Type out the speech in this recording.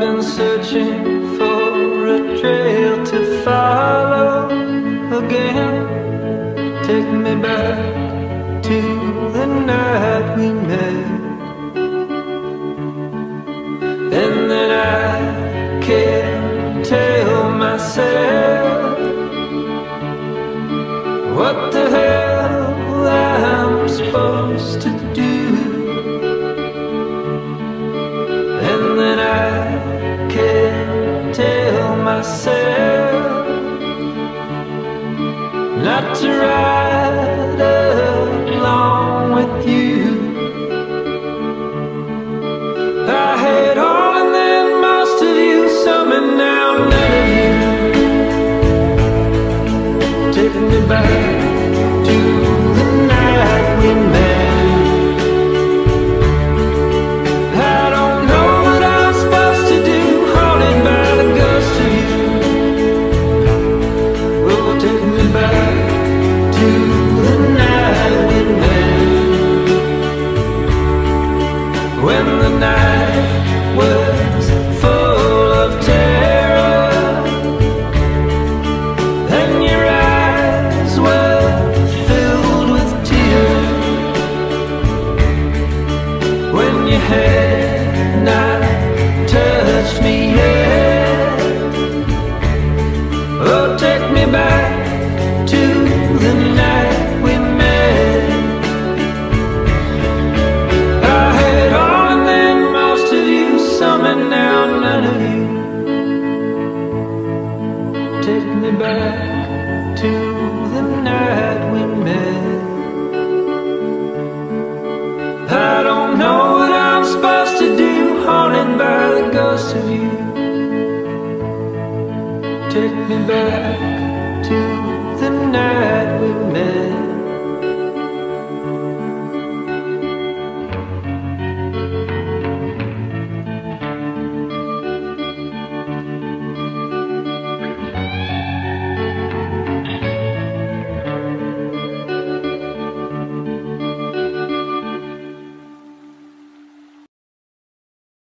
been searching for a trail to follow again. Take me back to the night we met. And then I can't tell myself what the hell I'm supposed to do. Myself not to ride along with you. I had all and then most of you, some and now none of you. Take me back Take me back to the night we met. I don't know what I'm supposed to do, haunted by the ghost of you. Take me back